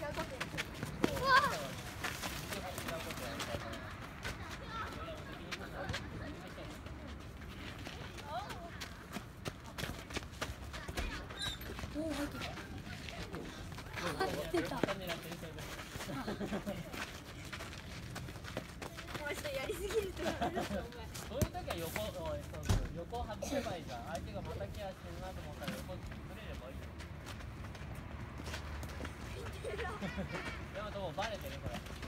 そういう時は横。でももうバレてるこれ。